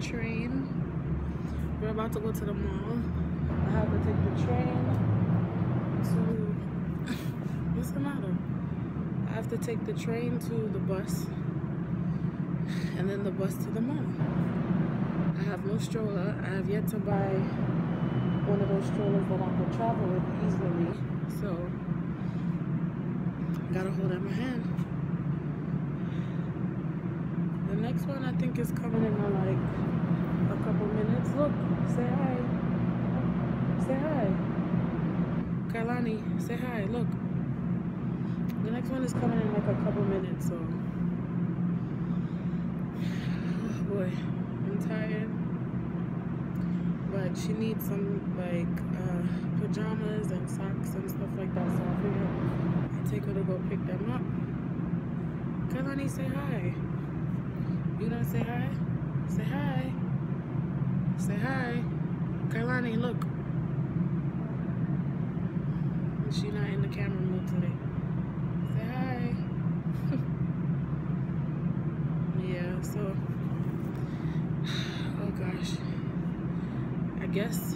train. We're about to go to the mall. I have to take the train to. What's the matter? I have to take the train to the bus and then the bus to the mall. I have no stroller. I have yet to buy one of those strollers that I can travel with easily. So, I gotta hold out my hand. The next one I think is coming in like a couple minutes. Look, say hi. Say hi. Kailani, say hi. Look. The next one is coming in like a couple minutes, so. Boy, I'm tired. But she needs some like uh, pajamas and socks and stuff like that, so I figured I'd take her to go pick them up. Kailani, say hi. You don't say hi? Say hi. Say hi. Kailani, look. She not in the camera mood today. Say hi. yeah, so oh gosh. I guess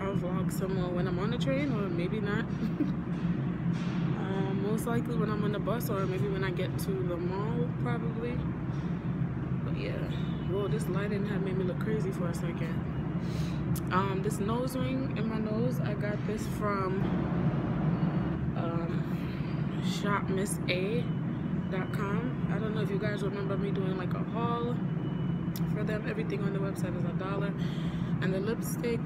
I'll vlog somewhere when I'm on the train or maybe not. um, most likely when I'm on the bus or maybe when I get to the mall probably. Yeah. Whoa, this lighting had made me look crazy for a second. Um, this nose ring in my nose, I got this from um, shopmissa.com. I don't know if you guys remember me doing like a haul for them. Everything on the website is a dollar. And the lipstick,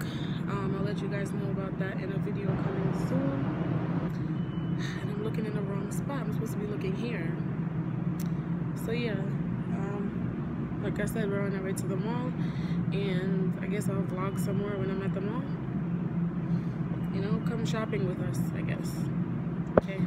um, I'll let you guys know about that in a video coming soon. And I'm looking in the wrong spot. I'm supposed to be looking here. So yeah, like I said, we're on our way to the mall. And I guess I'll vlog somewhere when I'm at the mall. You know, come shopping with us, I guess. Okay.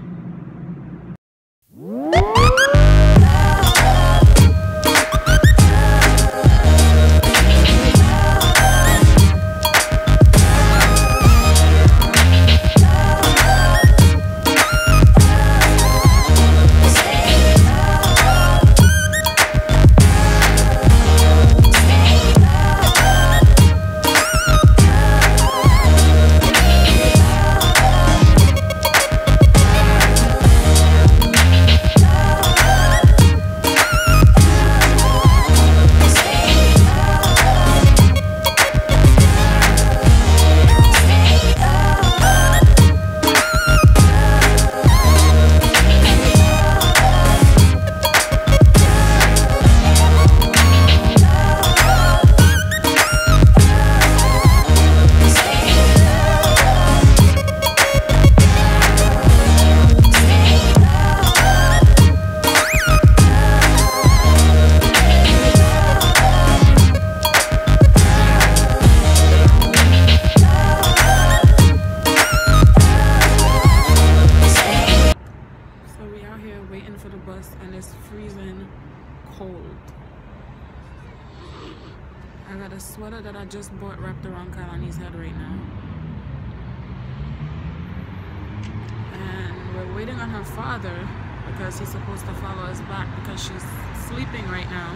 A sweater that I just bought wrapped around Kailani's head right now. And we're waiting on her father because he's supposed to follow us back because she's sleeping right now.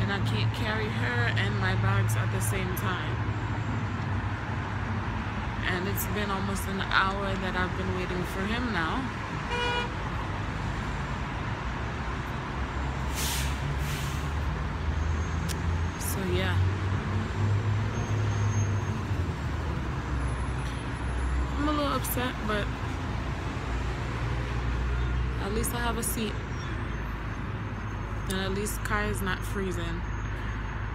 And I can't carry her and my bags at the same time. And it's been almost an hour that I've been waiting for him now. So yeah. I'm a little upset, but at least I have a seat. And at least Kai is not freezing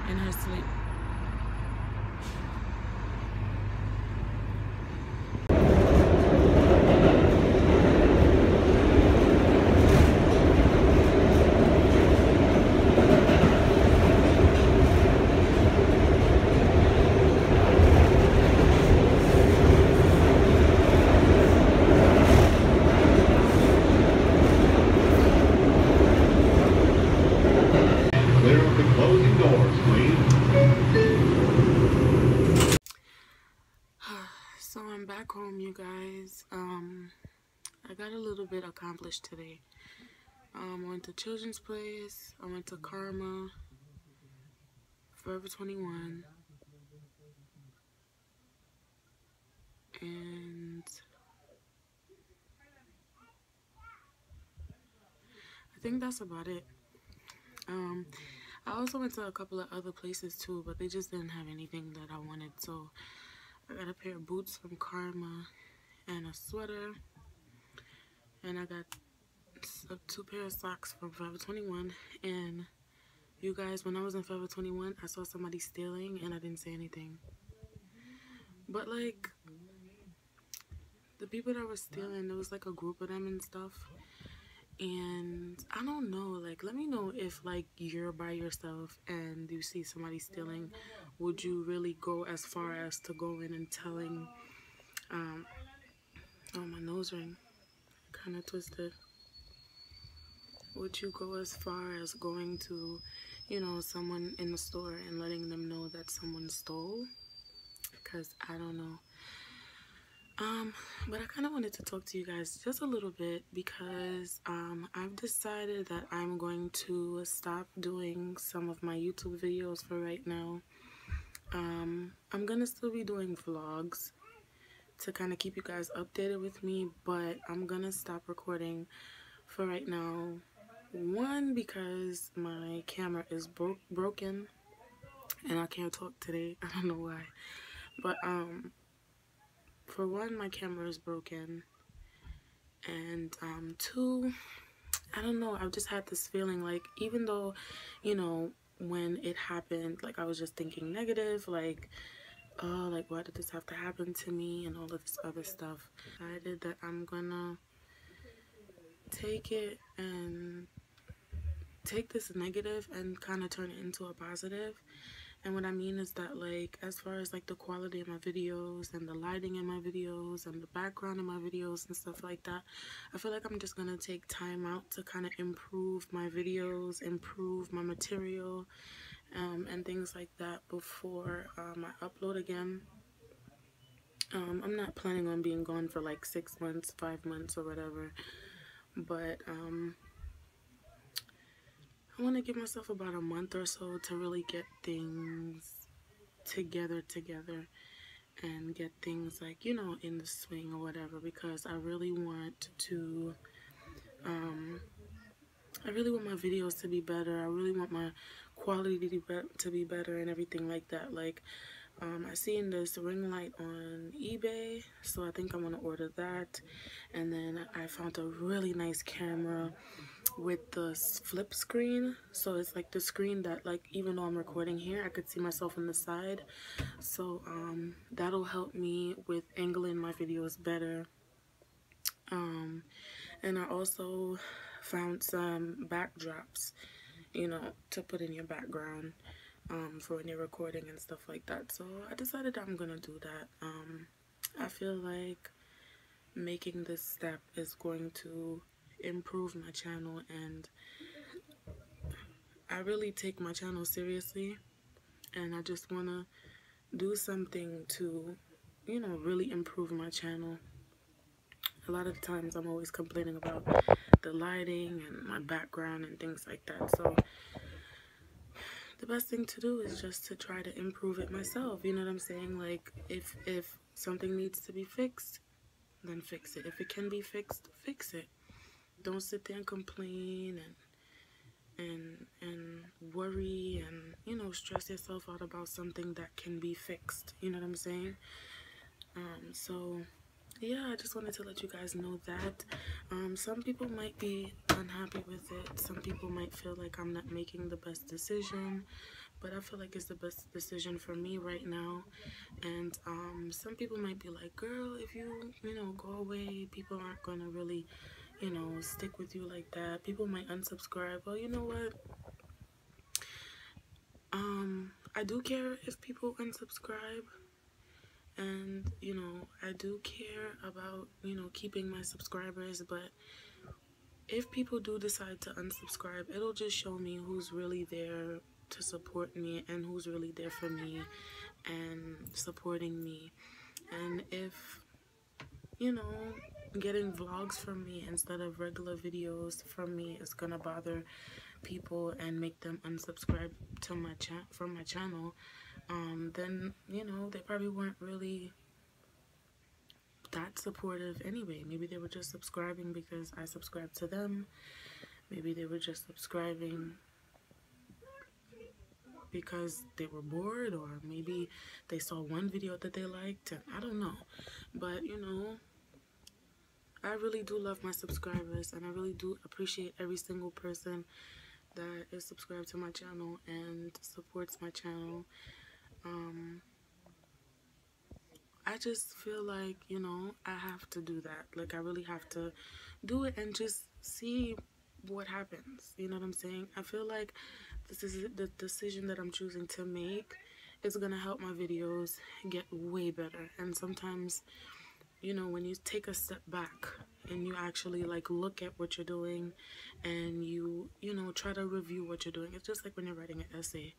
in her sleep. Clear of the closing doors, please. So I'm back home, you guys. Um, I got a little bit accomplished today. Um, I went to Children's Place. I went to Karma Forever 21. And I think that's about it. Um, I also went to a couple of other places too, but they just didn't have anything that I wanted. So I got a pair of boots from Karma and a sweater. And I got two pair of socks from Forever 21. And you guys, when I was in Forever 21, I saw somebody stealing and I didn't say anything. But like, the people that were stealing, there was like a group of them and stuff and I don't know like let me know if like you're by yourself and you see somebody stealing would you really go as far as to go in and telling um oh my nose ring kind of twisted. Would you go as far as going to you know someone in the store and letting them know that someone stole? Because I don't know. Um, but I kind of wanted to talk to you guys just a little bit because um, I've decided that I'm going to stop doing some of my YouTube videos for right now. Um, I'm gonna still be doing vlogs to kind of keep you guys updated with me, but I'm gonna stop recording for right now. One, because my camera is bro broken and I can't talk today. I don't know why. But, um, for one, my camera is broken. And um, two, I don't know, I've just had this feeling like even though, you know, when it happened, like I was just thinking negative, like, oh, like why did this have to happen to me and all of this other stuff. I decided that I'm gonna take it and take this negative and kind of turn it into a positive. and what I mean is that like as far as like the quality of my videos and the lighting in my videos and the background in my videos and stuff like that I feel like I'm just gonna take time out to kind of improve my videos improve my material um, and things like that before um, I upload again. Um, I'm not planning on being gone for like six months five months or whatever but um, I want to give myself about a month or so to really get things together together and get things like you know in the swing or whatever because I really want to um I really want my videos to be better. I really want my quality to be, to be better and everything like that. Like um, I seen this ring light on eBay so I think I'm gonna order that. And then I found a really nice camera with the flip screen. So it's like the screen that like even though I'm recording here I could see myself on the side. So um, that'll help me with angling my videos better. Um, and I also found some backdrops you know to put in your background um, for when you're recording and stuff like that. So I decided I'm gonna do that. Um, I feel like making this step is going to improve my channel and I really take my channel seriously. And I just want to do something to you know really improve my channel a lot of times I'm always complaining about the lighting and my background and things like that. So the best thing to do is just to try to improve it myself. You know what I'm saying? Like if if something needs to be fixed then fix it. If it can be fixed fix it. Don't sit there and complain and and and worry and you know stress yourself out about something that can be fixed. You know what i'm saying? Um so yeah i just wanted to let you guys know that um some people might be unhappy with it some people might feel like i'm not making the best decision but i feel like it's the best decision for me right now and um some people might be like girl if you you know go away people aren't gonna really you know, stick with you like that. People might unsubscribe. Well, you know what? Um, I do care if people unsubscribe. And, you know, I do care about, you know, keeping my subscribers. But if people do decide to unsubscribe, it'll just show me who's really there to support me and who's really there for me and supporting me. And if, you know, getting vlogs from me instead of regular videos from me is gonna bother people and make them unsubscribe to my chat from my channel, um, then you know they probably weren't really that supportive anyway. Maybe they were just subscribing because I subscribed to them. Maybe they were just subscribing because they were bored or maybe they saw one video that they liked I don't know. But you know, I really do love my subscribers and I really do appreciate every single person that is subscribed to my channel and supports my channel. Um, I just feel like, you know, I have to do that. Like, I really have to do it and just see what happens. You know what I'm saying? I feel like this is the decision that I'm choosing to make is going to help my videos get way better. And sometimes you know when you take a step back and you actually like look at what you're doing and you you know try to review what you're doing it's just like when you're writing an essay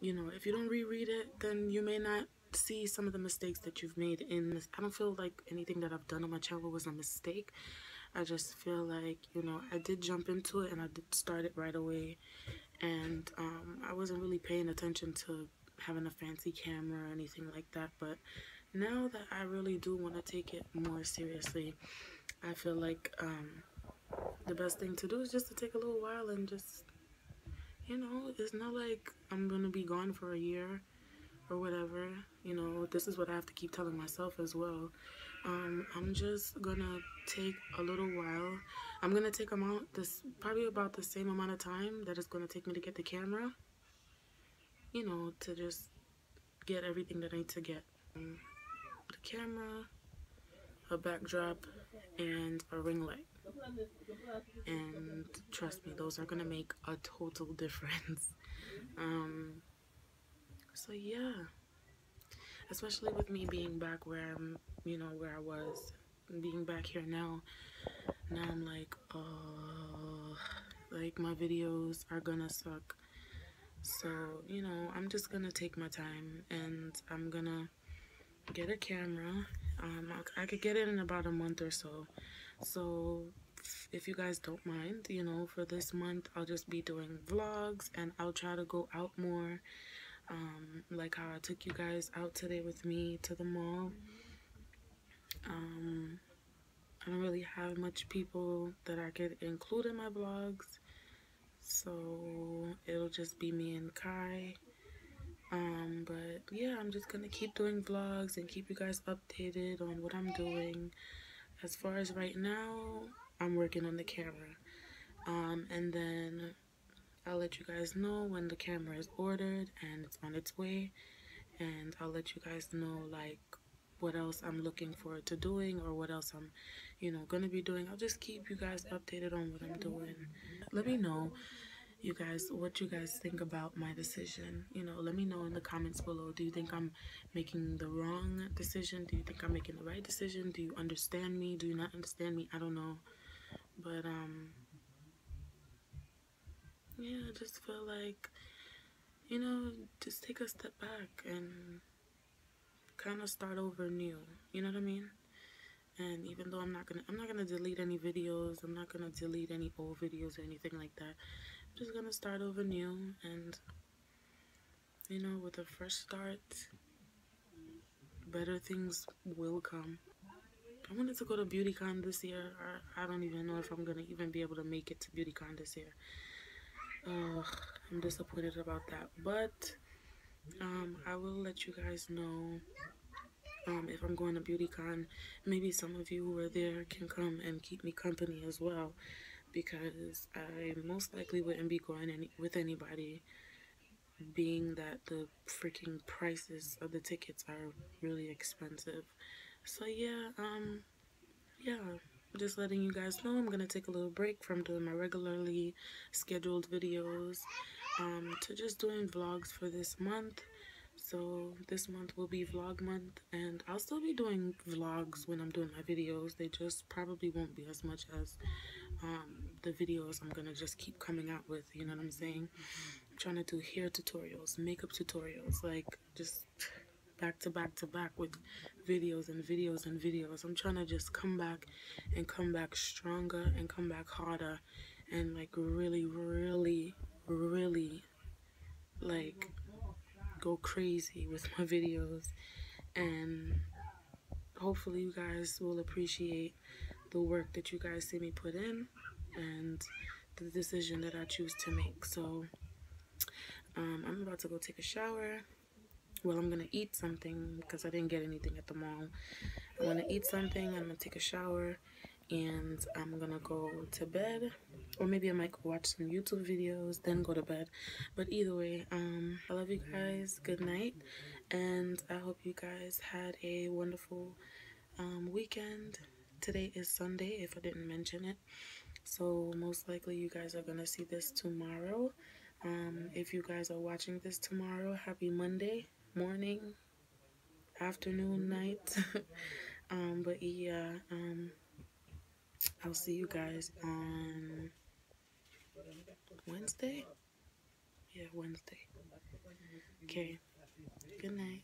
you know if you don't reread it then you may not see some of the mistakes that you've made in this. I don't feel like anything that i've done on my channel was a mistake. I just feel like you know i did jump into it and i did start it right away. And um, i wasn't really paying attention to having a fancy camera or anything like that. But now that I really do want to take it more seriously, I feel like um, the best thing to do is just to take a little while and just, you know, it's not like I'm to be gone for a year or whatever. You know, this is what I have to keep telling myself as well. Um, I'm just gonna take a little while. I'm gonna take amount this probably about the same amount of time that it's gonna take me to get the camera. You know, to just get everything that I need to get. Um, the camera, a backdrop, and a ring light. And trust me, those are gonna make a total difference. Um, so yeah, especially with me being back where I'm, you know, where I was, being back here now. Now I'm like, oh, like my videos are gonna suck. So, you know, I'm just gonna take my time and I'm gonna get a camera. Um, I, I could get it in about a month or so. So if you guys don't mind, you know, for this month, I'll just be doing vlogs and I'll try to go out more. Um, like how I took you guys out today with me to the mall. Um, I don't really have much people that I could include in my vlogs. So it'll just be me and Kai. Um, but yeah, I'm just gonna keep doing vlogs and keep you guys updated on what I'm doing. As far as right now, I'm working on the camera. Um, and then I'll let you guys know when the camera is ordered and it's on its way. And I'll let you guys know like what else I'm looking forward to doing or what else I'm, you know, gonna be doing. I'll just keep you guys updated on what I'm doing. Let me know you guys what you guys think about my decision? You know let me know in the comments below. Do you think i'm making the wrong decision? Do you think i'm making the right decision? Do you understand me? Do you not understand me? I don't know. But um yeah i just feel like you know just take a step back and kind of start over new. You know what i mean? And even though i'm not gonna i'm not gonna delete any videos i'm not gonna delete any old videos or anything like that just gonna start over new and you know with a fresh start better things will come. I wanted to go to BeautyCon this year. I, I don't even know if I'm gonna even be able to make it to BeautyCon this year. Uh, I'm disappointed about that. But um, I will let you guys know um, if I'm going to BeautyCon. Maybe some of you who are there can come and keep me company as well because I most likely wouldn't be going any with anybody being that the freaking prices of the tickets are really expensive. So yeah, um yeah, just letting you guys know I'm gonna take a little break from doing my regularly scheduled videos um to just doing vlogs for this month. So this month will be vlog month and I'll still be doing vlogs when I'm doing my videos. They just probably won't be as much as um, the videos I'm gonna just keep coming out with, you know what I'm saying? I'm trying to do hair tutorials, makeup tutorials, like just back to back to back with videos and videos and videos. I'm trying to just come back and come back stronger and come back harder and like really, really, really like go crazy with my videos and hopefully you guys will appreciate the work that you guys see me put in and the decision that I choose to make. So um, I'm about to go take a shower. Well, I'm gonna eat something because I didn't get anything at the mall. I'm gonna eat something. I'm gonna take a shower and I'm gonna go to bed. Or maybe I might watch some YouTube videos then go to bed. But either way um I love you guys. Good night. And I hope you guys had a wonderful um, weekend. Today is Sunday if I didn't mention it. So most likely you guys are gonna see this tomorrow. Um, if you guys are watching this tomorrow happy Monday morning afternoon night. Um, but yeah um, I'll see you guys on Wednesday. Yeah, Wednesday. Okay. Good night.